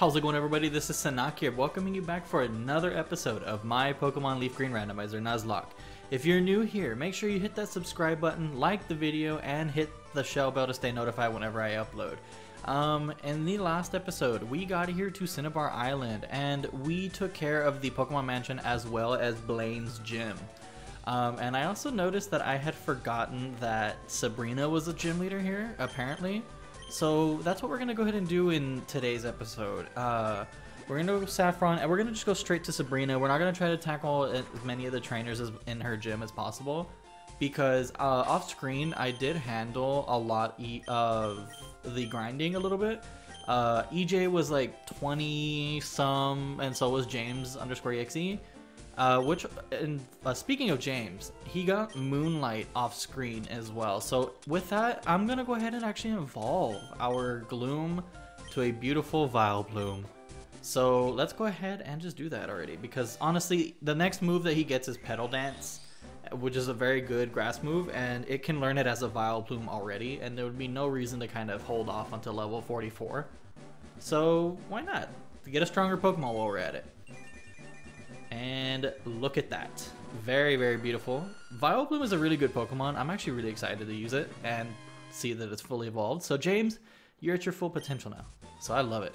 How's it going, everybody? This is Sunaak here, welcoming you back for another episode of my Pokemon Leaf Green Randomizer Nuzlocke. If you're new here, make sure you hit that subscribe button, like the video, and hit the shell bell to stay notified whenever I upload. Um, in the last episode, we got here to Cinnabar Island, and we took care of the Pokemon Mansion as well as Blaine's Gym. Um, and I also noticed that I had forgotten that Sabrina was a gym leader here, apparently. So that's what we're gonna go ahead and do in today's episode. Uh, we're gonna go Saffron, and we're gonna just go straight to Sabrina. We're not gonna try to tackle as many of the trainers as, in her gym as possible, because uh, off screen I did handle a lot of the grinding a little bit. Uh, EJ was like 20 some, and so was James underscore exe. Uh, which, and uh, speaking of James, he got Moonlight off screen as well. So with that, I'm gonna go ahead and actually evolve our Gloom to a beautiful Vile Vileplume. So let's go ahead and just do that already, because honestly, the next move that he gets is Petal Dance, which is a very good grass move, and it can learn it as a Vile Vileplume already, and there would be no reason to kind of hold off until level 44. So why not? To get a stronger Pokemon while we're at it. And look at that. Very, very beautiful. Vileplume is a really good Pokemon. I'm actually really excited to use it and see that it's fully evolved. So James, you're at your full potential now. So I love it.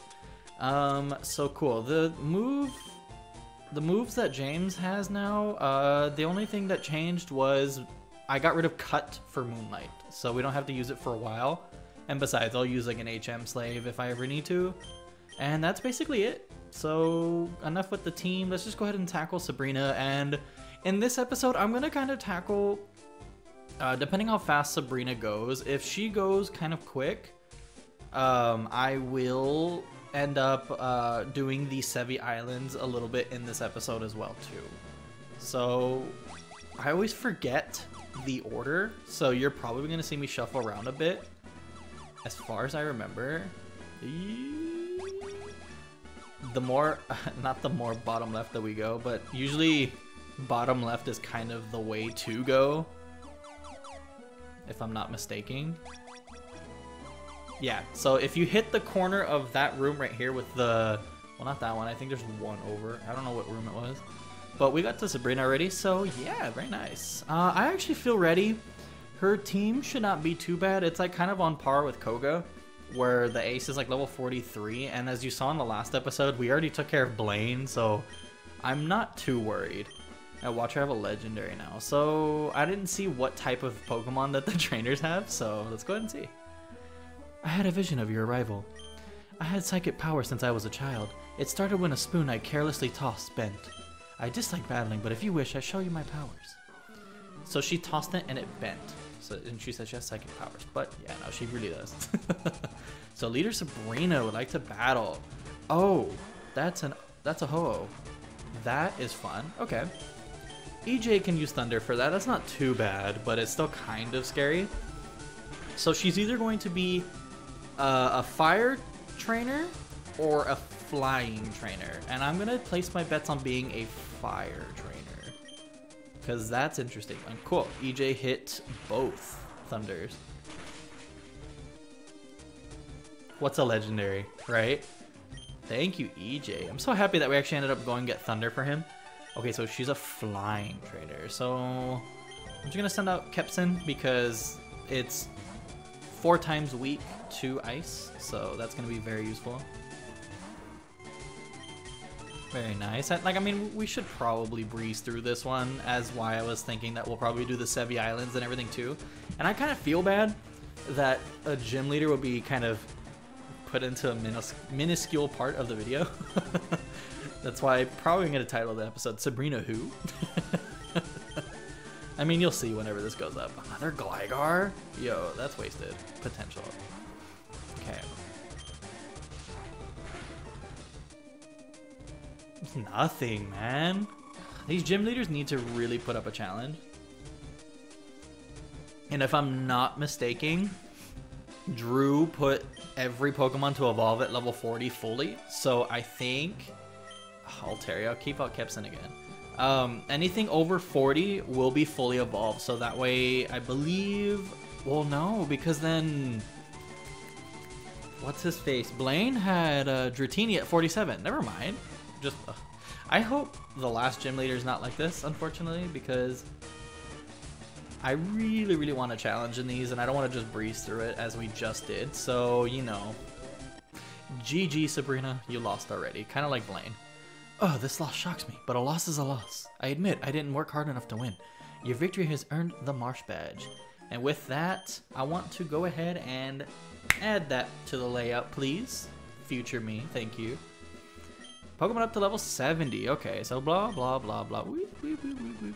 Um, so cool. The move, the moves that James has now, uh, the only thing that changed was I got rid of Cut for Moonlight. So we don't have to use it for a while. And besides, I'll use like an HM Slave if I ever need to. And that's basically it. So enough with the team. Let's just go ahead and tackle Sabrina. And in this episode, I'm gonna kind of tackle, uh, depending how fast Sabrina goes. If she goes kind of quick, um, I will end up uh, doing the Sevii Islands a little bit in this episode as well too. So I always forget the order, so you're probably gonna see me shuffle around a bit. As far as I remember, the more, not the more bottom left that we go, but usually bottom left is kind of the way to go, if I'm not mistaken. Yeah, so if you hit the corner of that room right here with the, well not that one, I think there's one over. I don't know what room it was. But we got to Sabrina already, so yeah, very nice. Uh, I actually feel ready. Her team should not be too bad. It's like kind of on par with Koga where the ace is like level 43 and as you saw in the last episode we already took care of Blaine so I'm not too worried. I watch her have a legendary now so I didn't see what type of Pokemon that the trainers have so let's go ahead and see. I had a vision of your arrival. I had psychic power since I was a child. It started when a spoon I carelessly tossed bent. I dislike battling but if you wish I show you my powers. So she tossed it and it bent. So, and she says she has psychic powers, but yeah, no, she really does. so leader Sabrina would like to battle. Oh, that's an that's a ho. That is fun. Okay. EJ can use thunder for that. That's not too bad, but it's still kind of scary. So she's either going to be uh, a fire trainer or a flying trainer, and I'm gonna place my bets on being a fire trainer. Because that's interesting. And cool. EJ hit both Thunders. What's a legendary, right? Thank you, EJ. I'm so happy that we actually ended up going get Thunder for him. Okay, so she's a flying trader. So I'm just gonna send out Kepson because it's four times weak to ice, so that's gonna be very useful. Very nice. Like, I mean, we should probably breeze through this one, as why I was thinking that we'll probably do the Sevii Islands and everything too. And I kind of feel bad that a gym leader will be kind of put into a minus minuscule part of the video. That's why I'm probably going to title the episode Sabrina Who? I mean, you'll see whenever this goes up. Another Gligar? Yo, that's wasted potential. Nothing, man. These gym leaders need to really put up a challenge. And if I'm not mistaken, Drew put every Pokemon to evolve at level 40 fully. So I think... Altaria, I'll keep out Kepson again. Um, anything over 40 will be fully evolved. So that way, I believe... Well, no, because then... what's his face? Blaine had uh, Dratini at 47. Never mind. Just, I hope the last gym leader is not like this, unfortunately, because I really, really want to challenge in these, and I don't want to just breeze through it as we just did. So, you know, GG, Sabrina, you lost already. Kind of like Blaine. Oh, this loss shocks me, but a loss is a loss. I admit I didn't work hard enough to win. Your victory has earned the Marsh Badge. And with that, I want to go ahead and add that to the layout, please. Future me, thank you. Pokemon up to level 70. Okay, so blah, blah, blah, blah. Weep, weep, weep,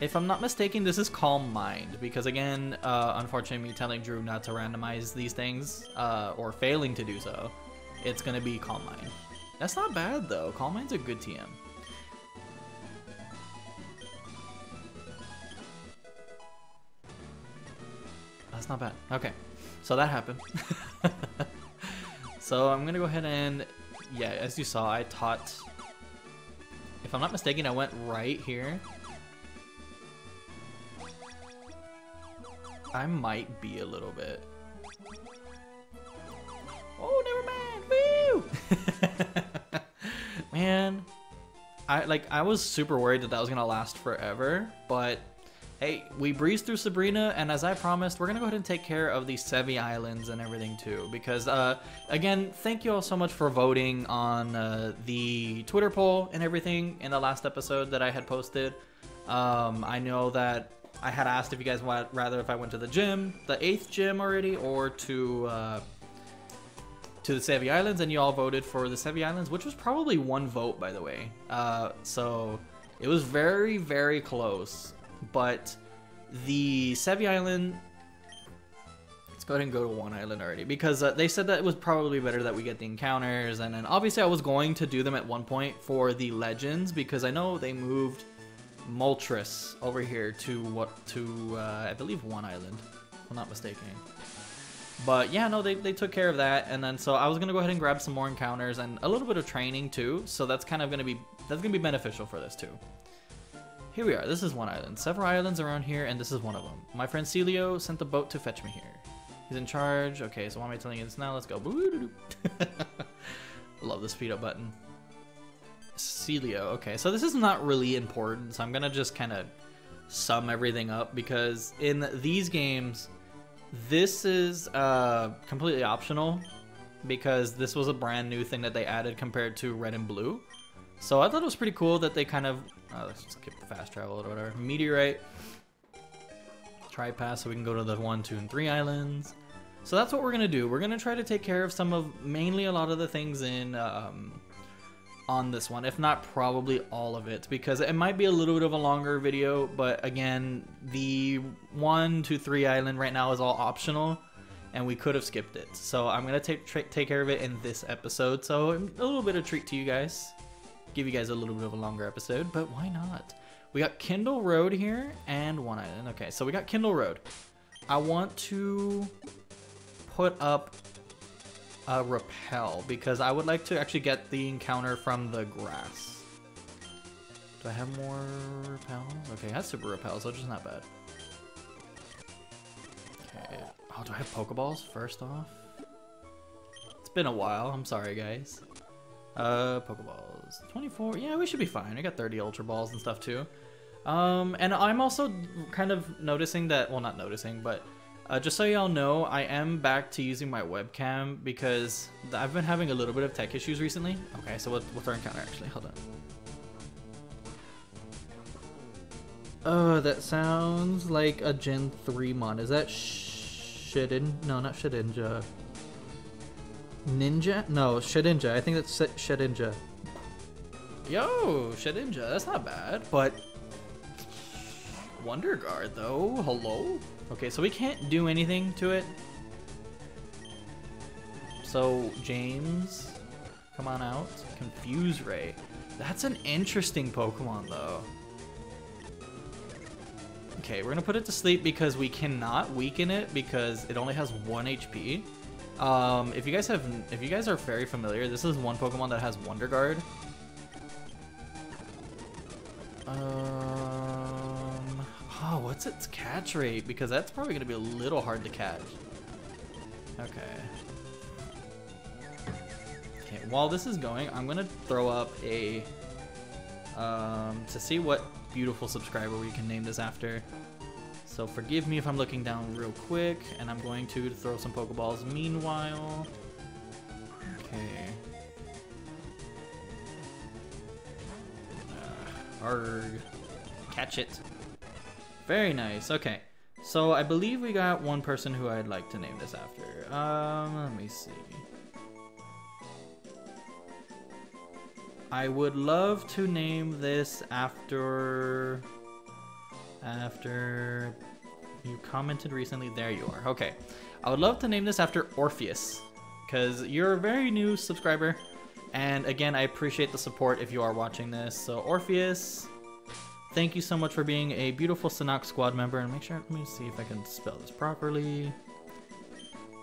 if I'm not mistaken, this is Calm Mind, because again, uh, unfortunately, me telling Drew not to randomize these things, uh, or failing to do so, it's gonna be Calm Mind. That's not bad, though. Calm Mind's a good TM. That's not bad. Okay, so that happened. so I'm gonna go ahead and, yeah, as you saw, I taught, if I'm not mistaken, I went right here. I might be a little bit. Oh, never mind. Woo! Man, I like I was super worried that that was gonna last forever, but hey, we breezed through Sabrina, and as I promised, we're gonna go ahead and take care of the Sevii Islands and everything too. Because uh, again, thank you all so much for voting on uh, the Twitter poll and everything in the last episode that I had posted. Um, I know that I had asked if you guys want rather if I went to the gym, the eighth gym already, or to uh, to the Sevii Islands, and you all voted for the Sevii Islands, which was probably one vote, by the way. Uh, so it was very, very close. But the Sevii Island, let's go ahead and go to one island already, because uh, they said that it was probably better that we get the encounters, and then obviously I was going to do them at one point for the legends, because I know they moved Moltres over here to what to uh, I believe one island, if I'm not mistaken. But yeah, no, they, they took care of that, and then so I was gonna go ahead and grab some more encounters and a little bit of training too. So that's kind of gonna be that's gonna be beneficial for this too. Here we are. This is one island. Several islands around here, and this is one of them. My friend Celio sent the boat to fetch me here. He's in charge. Okay, so why am I telling you this now? Let's go. Love the speed up button. Celio. Okay, so this is not really important, so I'm gonna just kind of sum everything up because in these games, this is uh, completely optional because this was a brand new thing that they added compared to Red and Blue. So I thought it was pretty cool that they kind of uh, let's skip fast travel or whatever. Meteorite, Tri-Pass, so we can go to the one, two, and three islands. So that's what we're gonna do. We're gonna try to take care of some of mainly a lot of the things in um, on this one, if not probably all of it, because it might be a little bit of a longer video, but again, the one, two, three island right now is all optional, and we could have skipped it. So I'm gonna take take care of it in this episode. So a little bit of treat to you guys, give you guys a little bit of a longer episode, but why not? We got Kindle Road here and one island. Okay, so we got Kindle Road. I want to put up a repel because I would like to actually get the encounter from the grass. Do I have more repels? Okay, that's super repels, so just not bad. Okay. Oh, do I have Pokeballs first off? It's been a while. I'm sorry, guys. Uh, Pokeballs. 24. Yeah, we should be fine. I got 30 Ultra Balls and stuff too. Um, and I'm also kind of noticing that, well, not noticing, but uh, just so y'all know, I am back to using my webcam because I've been having a little bit of tech issues recently. Okay, so what, what's our encounter actually? Hold on. Oh, that sounds like a Gen 3 mon. Is that Shedin? No, not Shedinja. Ninja? No, Shedinja. I think that's Shedinja. Yo, Shedinja. That's not bad, but... Wonder Guard, though. Hello? Okay, so we can't do anything to it. So, James, come on out. Confuse Ray. That's an interesting Pokemon, though. Okay, we're gonna put it to sleep because we cannot weaken it because it only has one HP. Um, if you guys have, if you guys are very familiar, this is one Pokemon that has Wonder Guard. Um, Oh, what's its catch rate? Because that's probably going to be a little hard to catch. Okay. while this is going, I'm gonna throw up a um, to see what beautiful subscriber we can name this after. So forgive me if I'm looking down real quick, and I'm going to throw some Pokeballs meanwhile. Okay. Uh, arg. Catch it. Very nice. Okay. So I believe we got one person who I'd like to name this after. Um, let me see. I would love to name this after after you commented recently. There you are. Okay. I would love to name this after Orpheus because you're a very new subscriber. And again, I appreciate the support if you are watching this. So Orpheus, thank you so much for being a beautiful Sunaak squad member. And make sure, let me see if I can spell this properly.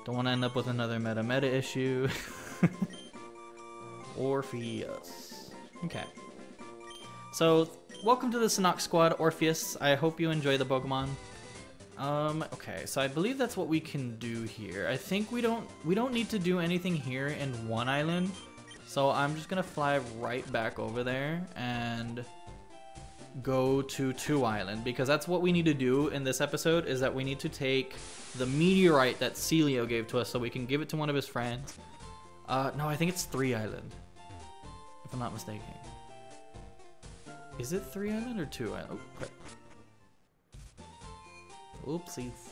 Don't want to end up with another meta meta issue. Orpheus. Okay. So, welcome to the Sunaak squad, Orpheus. I hope you enjoy the Pokemon. Um, okay, so I believe that's what we can do here. I think we don't we don't need to do anything here in one island. So I'm just gonna fly right back over there and go to two island because that's what we need to do in this episode is that we need to take the meteorite that Celio gave to us so we can give it to one of his friends. Uh, no, I think it's three island, if I'm not mistaken. Is it three island or two island? Oh, crap. Oopsies.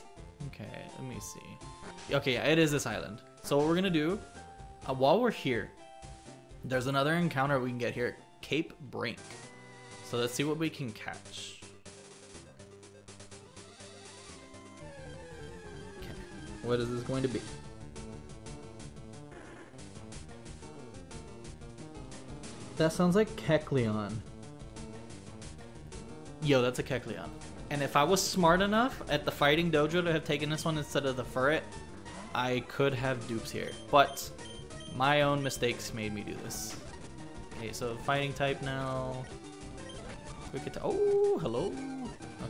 Okay, let me see. Okay, yeah, it is this island. So what we're gonna do, uh, while we're here, there's another encounter we can get here, Cape Brink. So let's see what we can catch. Okay, what is this going to be? That sounds like Kecleon. Yo, that's a Kecleon. And if I was smart enough at the fighting dojo to have taken this one instead of the Furret, I could have dupes here. But my own mistakes made me do this. Okay, so fighting type now. Quick attack. Oh, hello.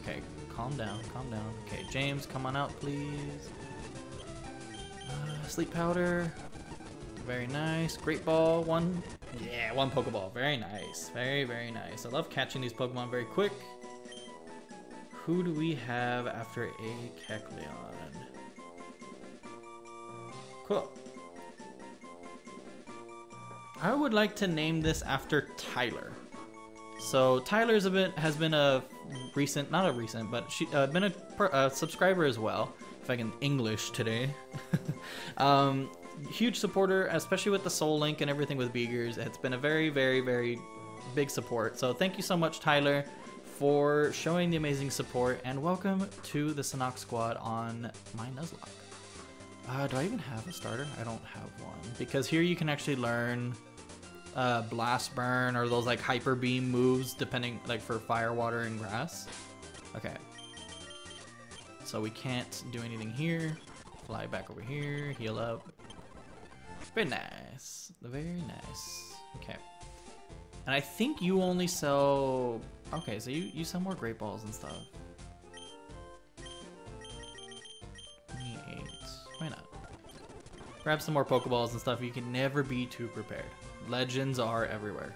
Okay, calm down, calm down. Okay, James, come on out, please. Uh, sleep powder. Very nice. Great ball. One. Yeah, one Pokeball. Very nice. Very, very nice. I love catching these Pokemon very quick. Who do we have after a Kecleon? Cool. I would like to name this after Tyler. So Tyler's a bit has been a recent, not a recent, but she uh, been a, a, subscriber as well. If I can English today. um, huge supporter, especially with the Soul Link and everything with Beagers. It's been a very, very, very big support. So thank you so much, Tyler for showing the amazing support, and welcome to the Sunaak squad on my Nuzlocke. Uh, do I even have a starter? I don't have one. Because here you can actually learn uh, Blast Burn or those like Hyper Beam moves, depending, like for Fire, Water, and Grass. Okay. So we can't do anything here. Fly back over here, heal up. Very nice. Very nice. Okay. And I think you only sell Okay, so you, you sell more great balls and stuff. 28. Why not? Grab some more Pokeballs and stuff. You can never be too prepared. Legends are everywhere.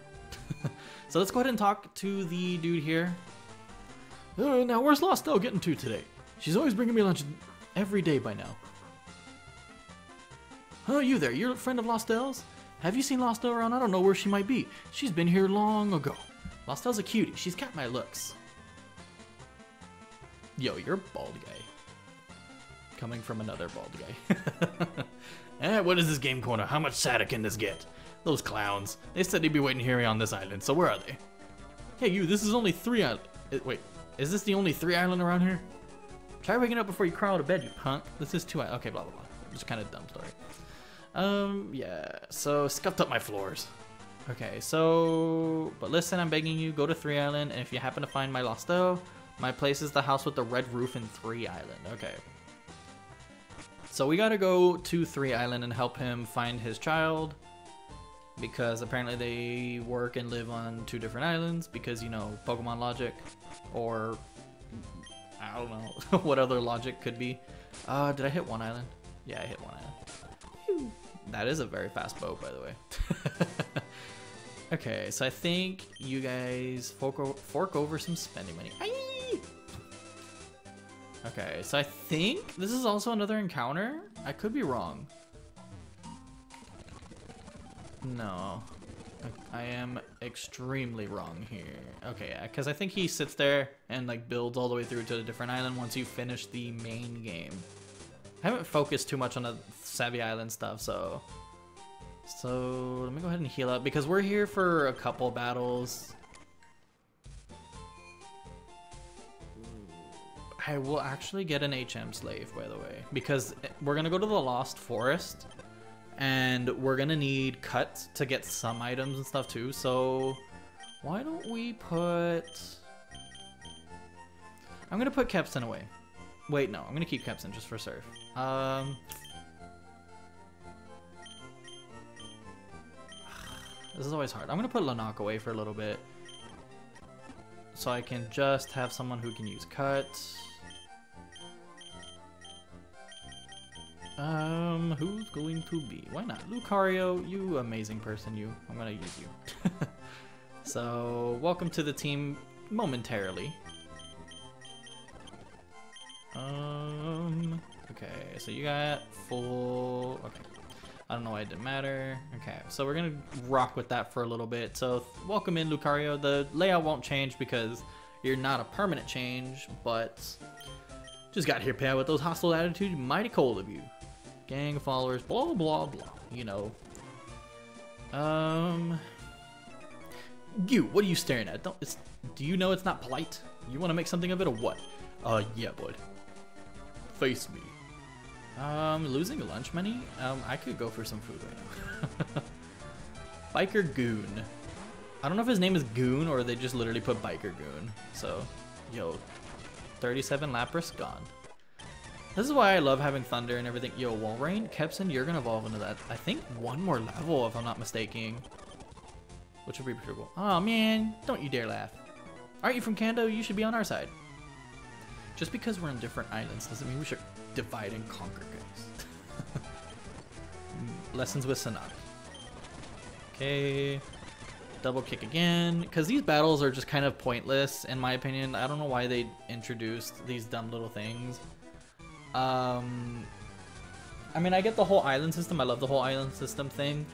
so let's go ahead and talk to the dude here. Uh, now, where's Lostelle getting to today? She's always bringing me lunch every day by now. Oh, you there. You're a friend of Lostelle's? Have you seen Lostelle around? I don't know where she might be. She's been here long ago. Lostelle's a cutie. She's got my looks. Yo, you're bald guy. Coming from another bald guy. eh, what is this game corner? How much sadder can this get? Those clowns. They said they'd be waiting here on this island, so where are they? Hey, you, this is only three island. Eh, wait, is this the only three island around here? Try waking up before you crawl out of bed, you punk. This is two island. Okay, blah, blah, blah. Just kind of dumb story. Um, yeah, so scuffed up my floors. Okay, so, but listen, I'm begging you, go to Three Island, and if you happen to find my Lostelle, my place is the house with the red roof in Three Island. Okay. So we gotta go to Three Island and help him find his child, because apparently they work and live on two different islands, because, you know, Pokemon logic, or, I don't know, what other logic could be. Uh, did I hit one island? Yeah, I hit one island. That is a very fast boat, by the way. okay, so I think you guys fork, fork over some spending money. Aye! Okay, so I think this is also another encounter. I could be wrong. No. I- am extremely wrong here. Okay, yeah, because I think he sits there and like builds all the way through to a different island once you finish the main game. I haven't focused too much on the Sevii Island stuff, so... So, let me go ahead and heal up, because we're here for a couple battles. I will actually get an HM slave, by the way, because we're gonna go to the Lost Forest, and we're gonna need cut to get some items and stuff too, so... Why don't we put... I'm gonna put Kepson away. Wait, no, I'm gonna keep Kepson just for Surf. Um... This is always hard. I'm gonna put Lanok away for a little bit. So I can just have someone who can use cut. Um, who's going to be? Why not? Lucario, you amazing person, you. I'm gonna use you. so, welcome to the team momentarily. Um, okay, so you got full, okay. I don't know why it didn't matter. Okay, so we're gonna rock with that for a little bit. So welcome in Lucario. The layout won't change because you're not a permanent change, but just got here, pal, with those hostile attitudes. Mighty cold of you. Gang followers, blah, blah, blah. You know. Um, you, what are you staring at? Don't, it's, do you know it's not polite? You want to make something of it or what? Uh, yeah, bud. Face me. Um, losing lunch money? Um, I could go for some food right now. Biker Goon. I don't know if his name is Goon or they just literally put Biker Goon. So, yo, 37 Lapras gone. This is why I love having Thunder and everything. Yo, Walrein, Kepson, you're gonna evolve into that. I think one more level if I'm not mistaken. Which would be pretty cool. Oh man, don't you dare laugh. Aren't you from Kanto? You should be on our side. Just because we're on different islands doesn't mean we should divide and conquer, guys. Lessons with Sonata. Okay. Double kick again. Because these battles are just kind of pointless, in my opinion. I don't know why they introduced these dumb little things. Um, I mean, I get the whole island system. I love the whole island system thing.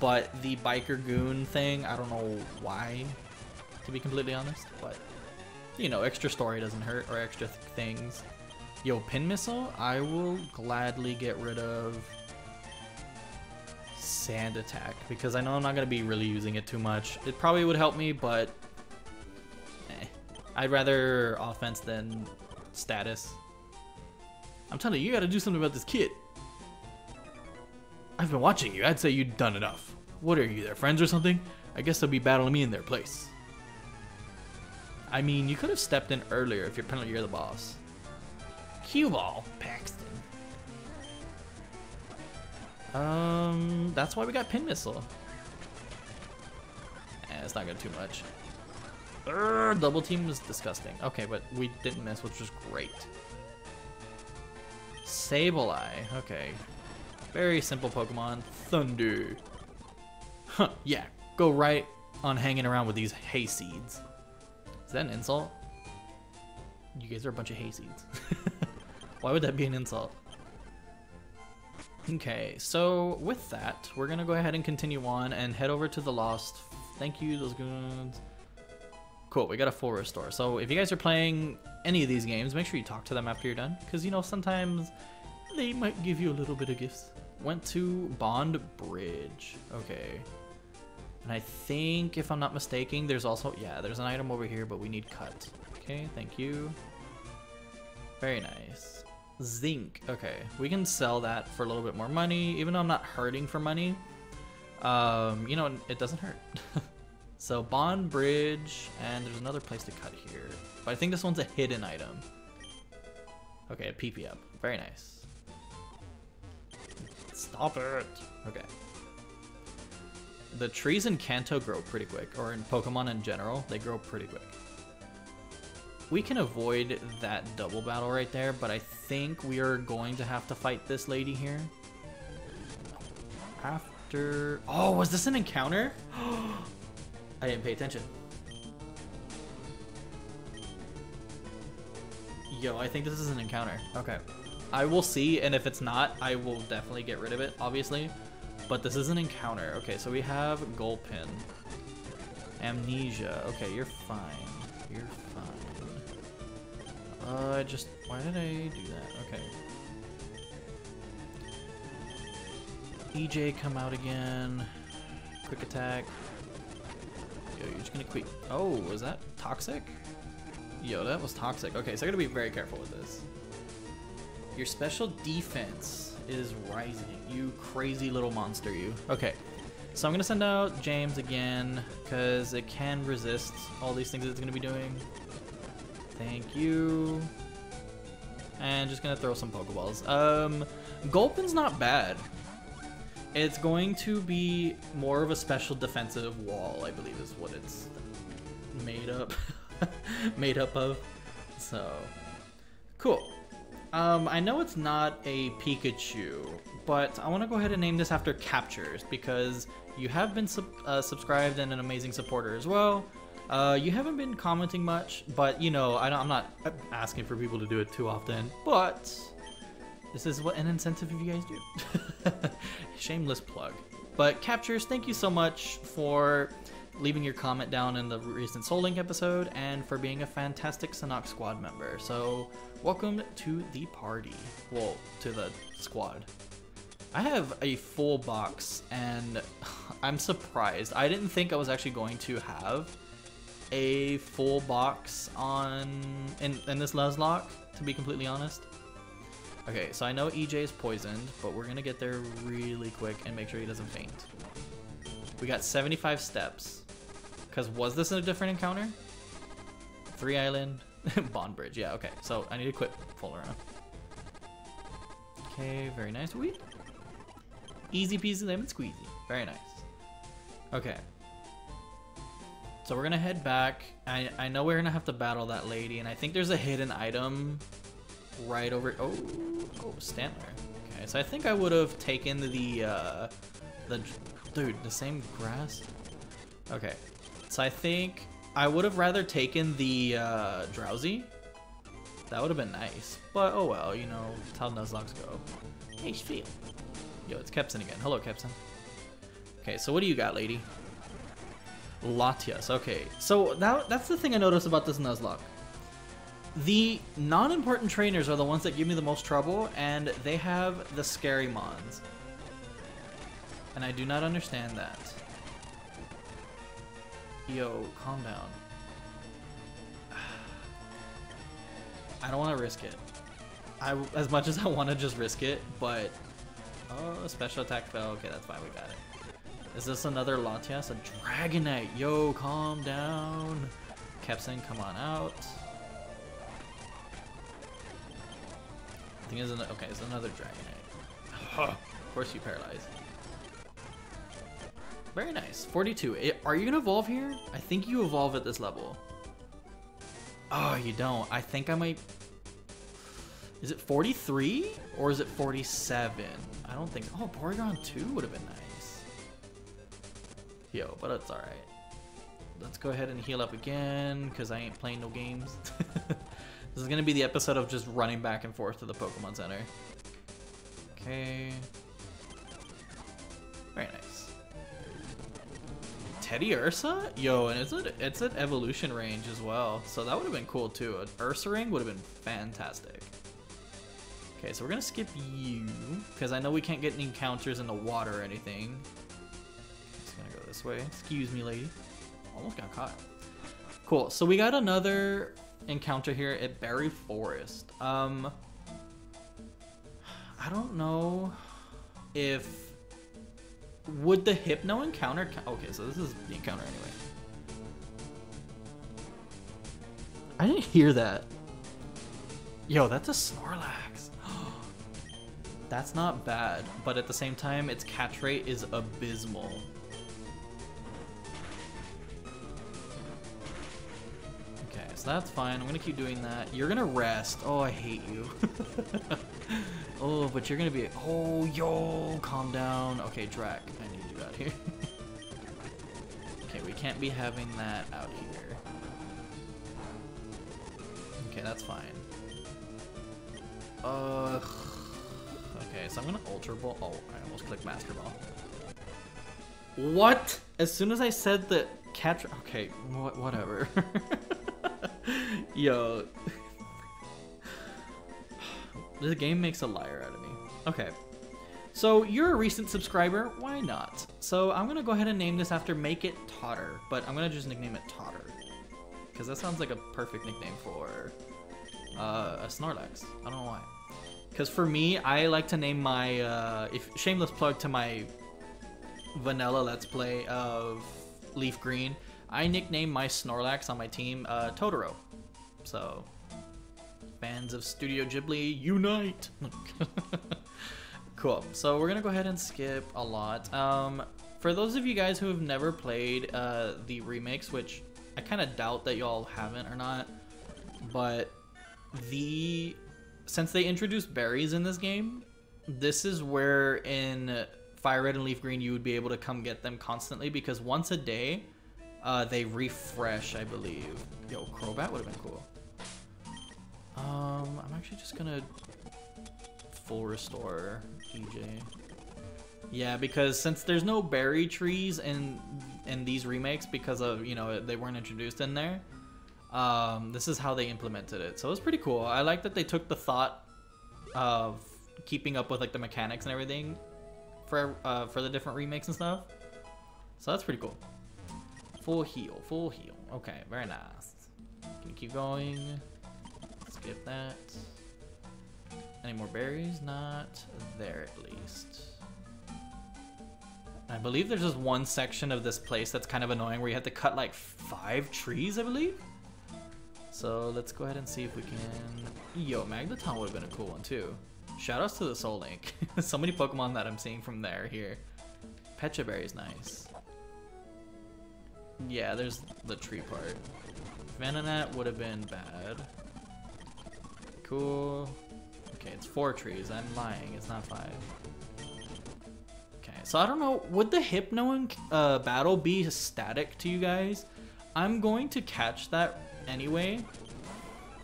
But the biker goon thing, I don't know why, to be completely honest. But, you know, extra story doesn't hurt, or extra th things. Yo, pin missile, I will gladly get rid of sand attack because I know I'm not gonna be really using it too much. It probably would help me, but eh. I'd rather offense than status. I'm telling you, you gotta do something about this kid. I've been watching you. I'd say you'd done enough. What are you, their friends or something? I guess they'll be battling me in their place. I mean, you could have stepped in earlier if you're apparently you're the boss. Cue ball, Paxton. Um, that's why we got pin missile. Eh, it's not gonna too much. Urgh, double team was disgusting. Okay, but we didn't miss, which was great. Sableye, okay. Very simple Pokemon. Thunder. Huh, yeah. Go right on hanging around with these hay seeds. Is that an insult? You guys are a bunch of hayseeds. Why would that be an insult? Okay, so with that, we're gonna go ahead and continue on and head over to the Lost. Thank you, those goons. Cool, we got a full restore. So if you guys are playing any of these games, make sure you talk to them after you're done, because you know sometimes they might give you a little bit of gifts. Went to Bond Bridge. Okay. And I think, if I'm not mistaken, there's also, yeah, there's an item over here, but we need cut. Okay, thank you. Very nice. Zinc. Okay, we can sell that for a little bit more money, even though I'm not hurting for money. Um, you know, it doesn't hurt. so Bond Bridge, and there's another place to cut here. But I think this one's a hidden item. Okay, a PP up. Very nice. Stop it. Okay. The trees in Kanto grow pretty quick, or in Pokemon in general, they grow pretty quick. We can avoid that double battle right there, but I think we are going to have to fight this lady here. after... Oh, was this an encounter? I didn't pay attention. Yo, I think this is an encounter. Okay. I will see, and if it's not, I will definitely get rid of it, obviously. But this is an encounter. Okay, so we have Gulpin. Amnesia. Okay, you're fine. You're fine. Uh, just... Why did I do that? Okay. EJ come out again. Quick attack. Yo, you're just gonna quick. Oh, was that toxic? Yo, that was toxic. Okay, so I gotta be very careful with this. Your special defense is rising. You crazy little monster, you. Okay, so I'm gonna send out James again, because it can resist all these things it's gonna be doing. Thank you. And just gonna throw some Pokeballs. Um, Gulpin's not bad. It's going to be more of a special defensive wall, I believe is what it's made up made up of. So cool. Um, I know it's not a Pikachu, but I want to go ahead and name this after Captures because you have been sub uh, subscribed and an amazing supporter as well. Uh, you haven't been commenting much, but you know, I am not asking for people to do it too often, but this is what an incentive if you guys do. Shameless plug. But Captures, thank you so much for leaving your comment down in the recent Soul Link episode and for being a fantastic Sunaak squad member. So, welcome to the party. Well, to the squad. I have a full box and I'm surprised. I didn't think I was actually going to have a full box on in, in this Leslock, to be completely honest. Okay, so I know EJ is poisoned, but we're gonna get there really quick and make sure he doesn't faint. We got 75 steps. Because was this a different encounter? Three Island, Bond Bridge. Yeah, okay. So I need to quit full around. Okay, very nice. We Easy peasy lemon squeezy. Very nice. Okay. So we're gonna head back. I, I know we're gonna have to battle that lady, and I think there's a hidden item right over. Oh, oh, Stantler. Okay, so I think I would have taken the uh, the dude the same grass. Okay, I think I would have rather taken the uh, Drowzee. That would have been nice, but oh well, you know, it's how Nuzlockes go. Hey, feel. Yo, it's Kepson again. Hello, Kepson. Okay, so what do you got, lady? Latias. Okay, so that, that's the thing I noticed about this Nuzlocke. The non-important trainers are the ones that give me the most trouble, and they have the scary mons. And I do not understand that. Yo, calm down. I don't want to risk it. I, as much as I want to just risk it, but... Oh, special attack fell. Okay, that's fine, we got it. Is this another Latias? A Dragonite! Yo, calm down! Kepson, come on out. I think it's an okay, it's another Dragonite. Of course you paralyze. Very nice. 42. Eh, are you gonna evolve here? I think you evolve at this level. Oh, you don't. I think I might... Is it 43? Or is it 47? I don't think... Oh, Porygon 2 would have been nice. Yo, but it's alright. Let's go ahead and heal up again, because I ain't playing no games. This is going to be the episode of just running back and forth to the Pokemon Center. Okay. Teddiursa? Yo, and it's, a, it's an evolution range as well. So that would have been cool too. An Ursaring would have been fantastic. Okay, so we're to skip you. Because I know we can't get any encounters in the water or anything. Just to go this way. Excuse me, lady. Almost got caught. Cool, so we got another encounter here at Berry Forest. Um, I don't know if would the Hypno encounter. Okay, so this is the encounter anyway. I didn't hear that. Yo, that's a Snorlax. that's not bad, but at the same time, its catch rate is abysmal. Okay, so that's fine. I'm gonna keep doing that. You're gonna rest. Oh, I hate you. Oh, but you're gonna be. Oh, yo, calm down. Okay, Drac, I need you out here. okay, we can't be having that out here. Okay, that's fine. Ugh. Okay, so I'm gonna Ultra Ball. Oh, I almost clicked Master Ball. What? As soon as I said that catch. Okay, wh whatever. Yo. This game makes a liar out of me. Okay. So you're a recent subscriber, why not? So I'm gonna go ahead and name this after Make It Totter, but I'm gonna just nickname it Totter. Because that sounds like a perfect nickname for uh, a Snorlax. I don't know why. Because for me, I like to name my, uh, if shameless plug to my vanilla Let's Play of Leaf Green, I nickname my Snorlax on my team uh, Totoro. So, fans of Studio Ghibli, unite! cool. So we're gonna go ahead and skip a lot. Um, for those of you guys who have never played uh, the remakes, which I kind of doubt that y'all haven't or not, but the since they introduced berries in this game, this is where in Fire Red and Leaf Green you would be able to come get them constantly because once a day uh, they refresh, I believe. Yo, Crobat would have been cool. Um, I'm actually just gonna full restore EJ. Yeah, because since there's no berry trees in in these remakes because of you know they weren't introduced in there, um, this is how they implemented it. So it's pretty cool. I like that they took the thought of keeping up with like the mechanics and everything for uh, for the different remakes and stuff. So that's pretty cool. Full heal, full heal. Okay, very nice. Can you keep going? Skip that. Any more berries? Not there at least. I believe there's just one section of this place that's kind of annoying where you have to cut like five trees, I believe. So let's go ahead and see if we can... Yo, Magneton would have been a cool one too. Shoutouts to the Soul Link. so many Pokemon that I'm seeing from there here. Pecha Berry is nice. Yeah, there's the tree part. Venonat would have been bad. Cool. Okay, it's four trees. I'm lying. It's not five. Okay, so I don't know. Would the Hypno uh, battle be static to you guys? I'm going to catch that anyway.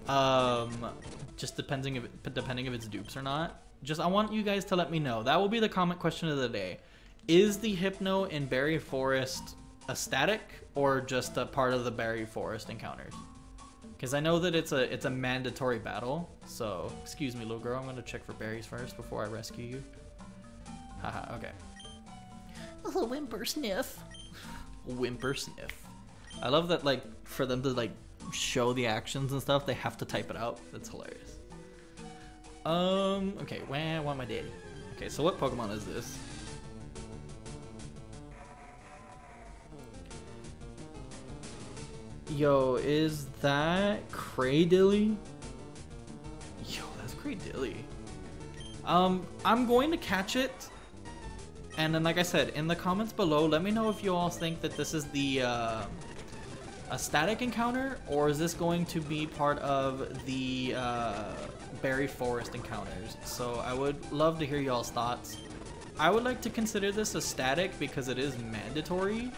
Um, just depending if depending if it's dupes or not. Just I want you guys to let me know. That will be the comment question of the day. Is the Hypno in Berry Forest a static or just a part of the Berry Forest encounters? Because I know that it's a it's a mandatory battle. So excuse me, little girl. I'm gonna check for berries first before I rescue you. Haha. okay. Oh, whimper sniff. Whimper sniff. I love that like for them to like show the actions and stuff, they have to type it out. That's hilarious. Um, okay, where want my daddy. Okay, so what Pokemon is this? Yo, is that Cradily? Yo, that's Cradily. Um, I'm going to catch it. And then, like I said, in the comments below, let me know if you all think that this is the, uh, a static encounter, or is this going to be part of the uh, Berry Forest encounters? So I would love to hear y'all's thoughts. I would like to consider this a static because it is mandatory.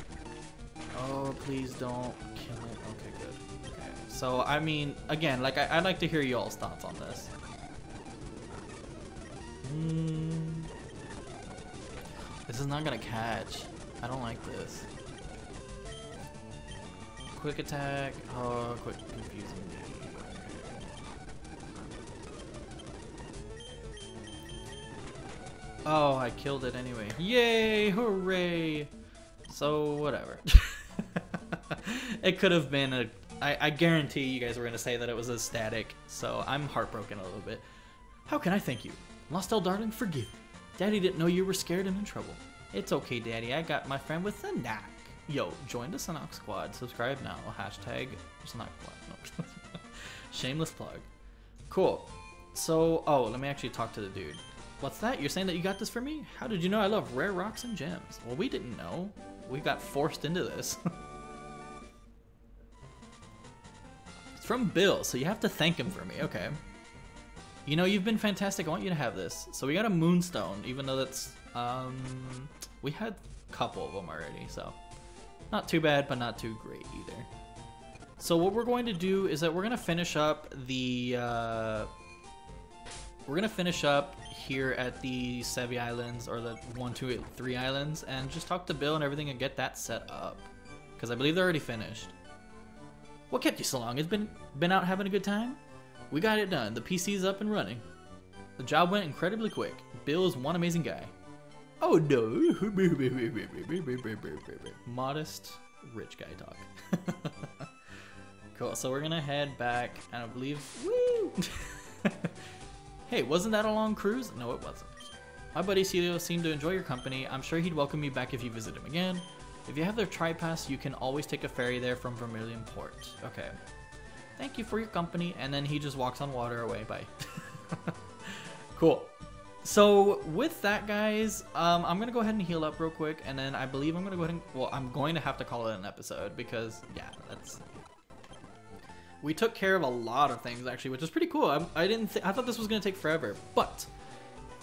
Oh, please don't So, I mean, again, like, I, would like to hear y'all's thoughts on this. Mm. This is not gonna catch. I don't like this. Quick attack. Oh, quick confusing. Oh, I killed it anyway. Yay! Hooray! So, whatever. it could have been a... I, I guarantee you guys were going to say that it was a static, so I'm heartbroken a little bit. How can I thank you? Lostelle darling, forgive me. Daddy didn't know you were scared and in trouble. It's okay, Daddy. I got my friend with the knack. Yo, join the Sanox Squad. Subscribe now. Hashtag Sanox Squad. No. Shameless plug. Cool. So, oh, let me actually talk to the dude. What's that? You're saying that you got this for me? How did you know I love rare rocks and gems? Well, we didn't know. We got forced into this. it's from Bill, so you have to thank him for me. Okay. You know, you've been fantastic. I want you to have this. So we got a moonstone, even though that's um, we had a couple of them already. So not too bad, but not too great either. So what we're going to do is that we're gonna finish up the uh, we're gonna finish up here at the Sevii Islands or the one, two, three islands, and just talk to Bill and everything and get that set up because I believe they're already finished. What kept you so long? It's been been out having a good time. We got it done. The PC's up and running. The job went incredibly quick. Bill is one amazing guy. Oh no! Modest rich guy talk. cool. So we're gonna head back, and I believe. Woo! hey, wasn't that a long cruise? No, it wasn't. My buddy Celio seemed to enjoy your company. I'm sure he'd welcome you back if you visit him again. If you have their Tri-Pass, you can always take a ferry there from Vermilion Port. Okay. Thank you for your company. And then he just walks on water away. Bye. cool. So with that, guys, um, I'm gonna go ahead and heal up real quick, and then I believe I'm gonna go ahead and well, I'm going to have to call it an episode because yeah, that's we took care of a lot of things actually, which is pretty cool. I, I didn't I thought this was gonna take forever, but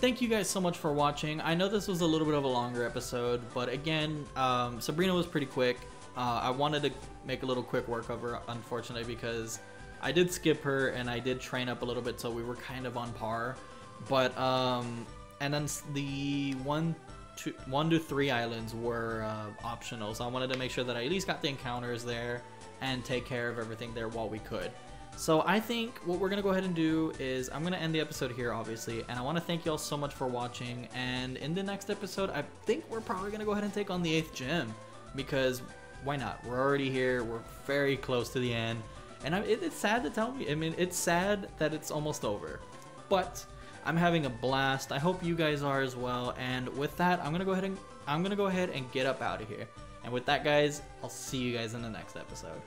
thank you guys so much for watching. I know this was a little bit of a longer episode, but again, um, Sabrina was pretty quick. Uh, I wanted to make a little quick work of her, unfortunately, because I did skip her and I did train up a little bit, so we were kind of on par. But um, and then the one, two, one to three islands were uh, optional, so I wanted to make sure that I at least got the encounters there and take care of everything there while we could. So I think what we're gonna go ahead and do is I'm gonna end the episode here, obviously, and I want to thank y'all so much for watching. And in the next episode, I think we're probably gonna go ahead and take on the eighth gym because why not? We're already here. We're very close to the end, and I, it, it's sad to tell me. I mean, it's sad that it's almost over, but I'm having a blast. I hope you guys are as well. And with that, I'm gonna go ahead and I'm gonna go ahead and get up out of here. And with that, guys, I'll see you guys in the next episode.